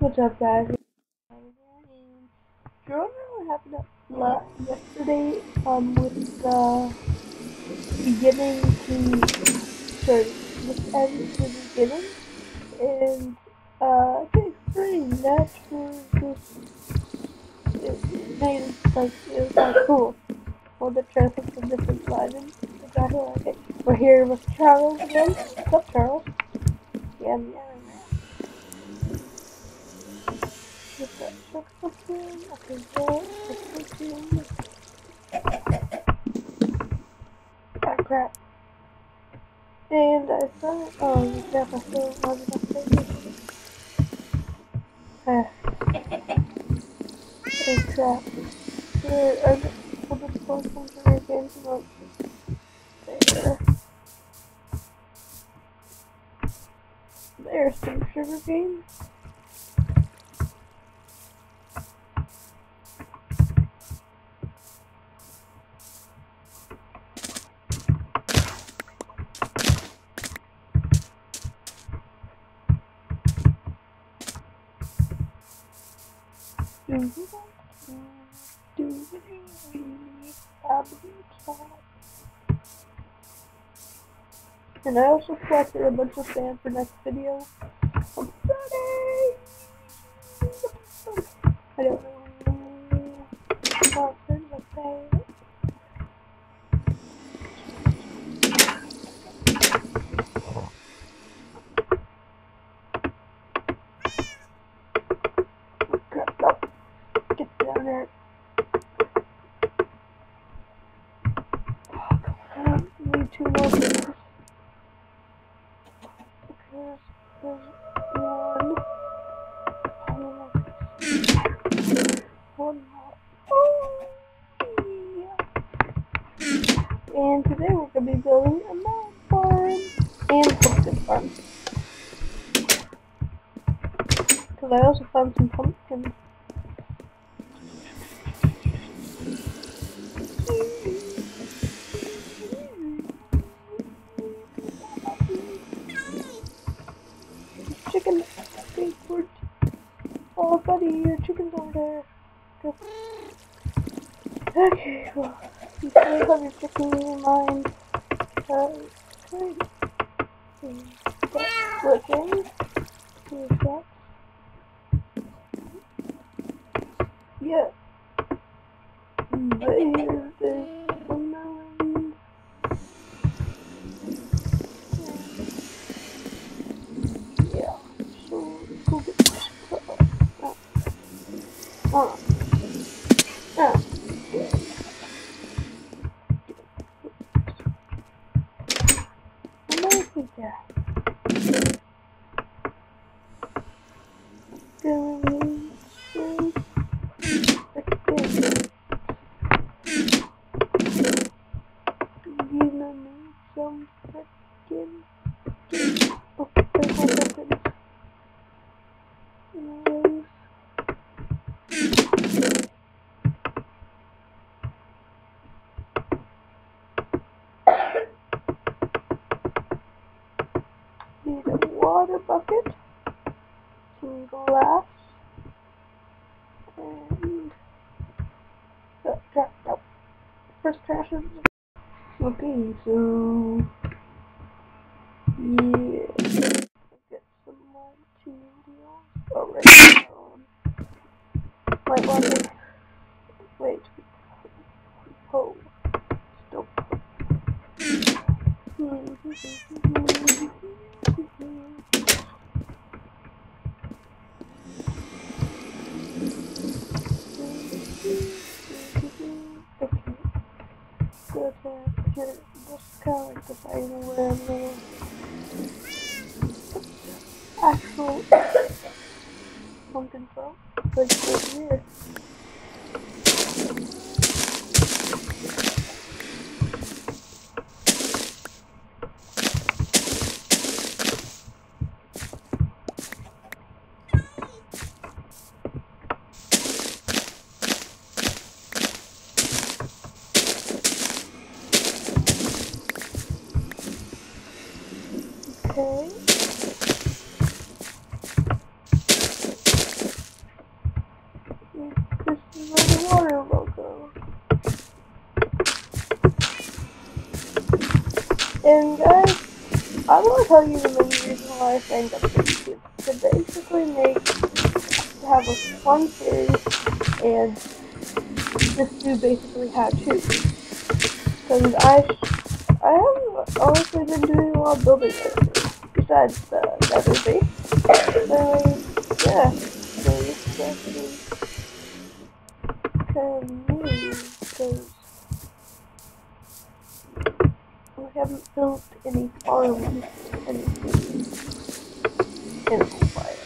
What's up, guys? Do you remember what happened la- yesterday um, with the beginning to, sorry, with end to beginning? And uh, to explain that was just, it, it made it like, it was like cool. All the traffic from different lines. Exactly like it. We're here with Charles again. What's up, Charles? Yeah, yeah. Ah, crap. And I thought, oh, crap, I still have enough Ah. Oh, crap. Here, I just, we'll just go some sugar canes there. There's some sugar cane. And I also collected a bunch of sand for next video. On Friday. I don't know come on. Need two more things. Because there's. And today we're going to be building a melon farm and pumpkin farm. Because I also found some pumpkins. Chicken skateboard. Oh, buddy, your chicken's over there. Go. Okay, well, you still have your chicken in your mind. Uh, great. That's looking. Here's that. Yeah. There's freaking. Oh, there's one second. Anyways. Need a water bucket, some glass, and oh, crap, no. First trash okay. So yeah, get some more materials. Oh, right. Um, might want like deciding where I'm gonna actual pumpkin from. Like right here. Okay. And guys, I want to tell you the main reason why I signed up for YouTube. To basically make, to have a fun series and just do basically how to. Because I, I have honestly been doing a lot of building lately, besides the nether base. So, yeah, so it's actually kind of new, because haven't built any farms, anything, in a while.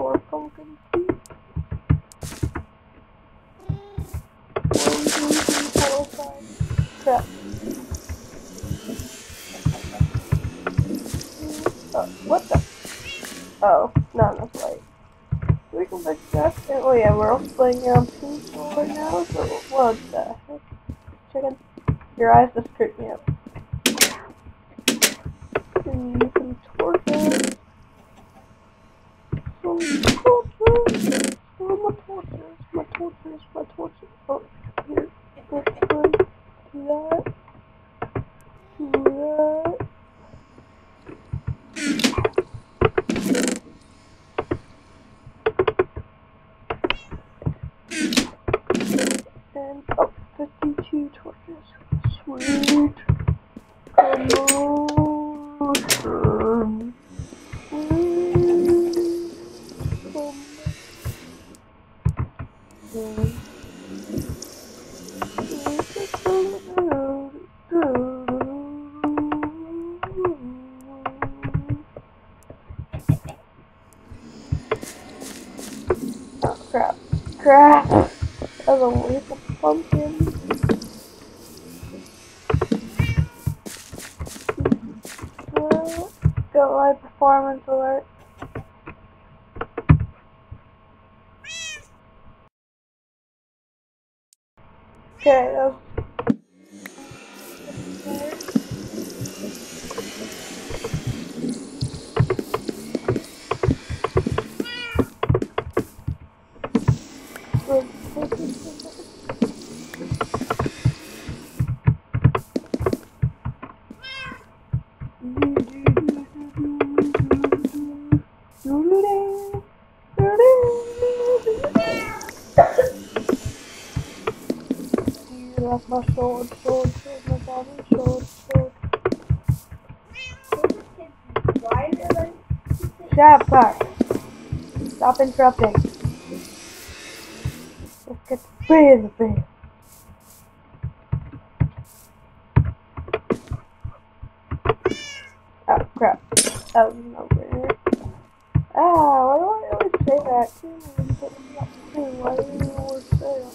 Or pumpkin seeds. One, two, three, four, five. Crap. Uh, what the? Oh, not enough light. We can fix that. Oh yeah, we're also playing um, Peaceful right now, so what the. Your eyes just creep me up. And can torches. Some torches. Oh, my torches. My torches. My torches. Oh, here. Crap. Crap. That was pumpkin. Got my performance alert. Okay, my sword, sword, sword, my diamond sword, sword. Why is it Shut Clark. Stop interrupting. Let's get the free in the bed. Oh crap. That was no brainer. Ah, why do I always say that? Why do you always say it?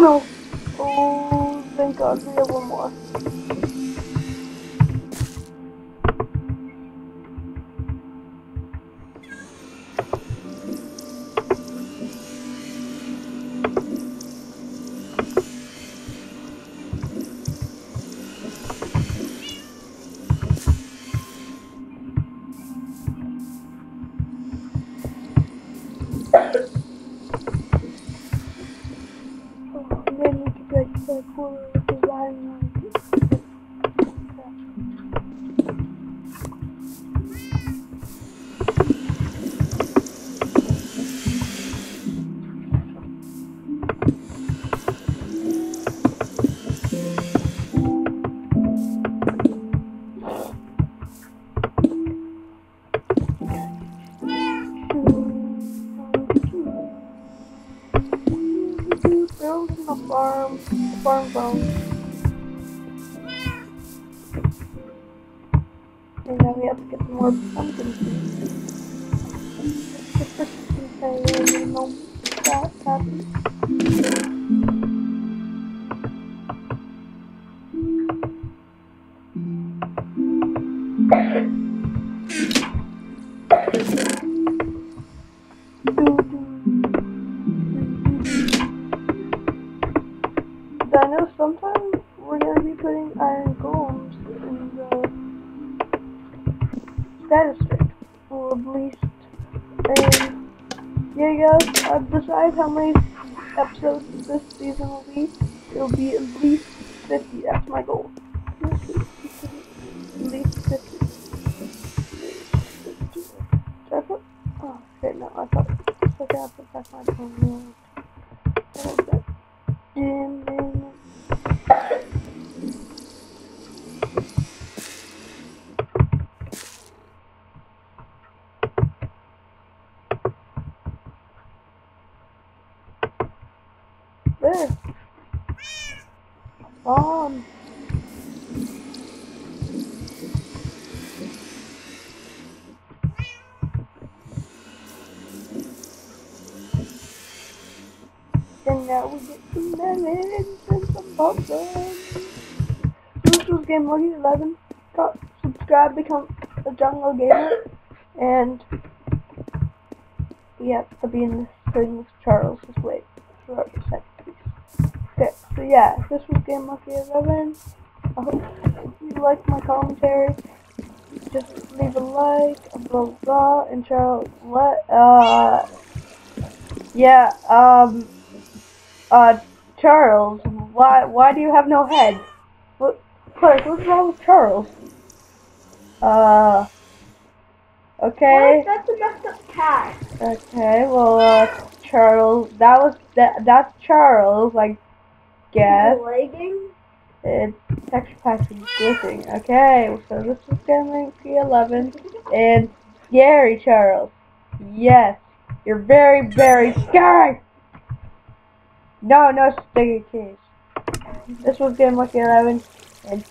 no! Oh, thank God we have one more. Ground. And now we have to get more pumpkin seeds. Just for some tiny moment that. Guys, I've uh, decided how many episodes this season will be. It'll be at least 50. That's my goal. At least 50. Should I put? Oh, okay, no, I thought. Okay, I put back my phone. GamingMonkey11. Got subscribe, become a jungle gamer, and yeah, to be in this thing with Charles' way throughout the second Okay, so yeah, this was GamingMonkey11. I hope you liked my commentary. Just leave a like, blah blah, blah and Charles, what, uh, yeah, um, uh, Charles, why, why do you have no head? Clark, what's wrong with Charles? Uh, okay. What? That's a messed up cat. Okay, well, uh, Charles, that was, that, that's Charles, I guess. It's texture pack is glitching. Okay, so this is gonna be 11 and Gary Charles. Yes, you're very, very scary. No, no sticky keys. This was GamingMonkey11 and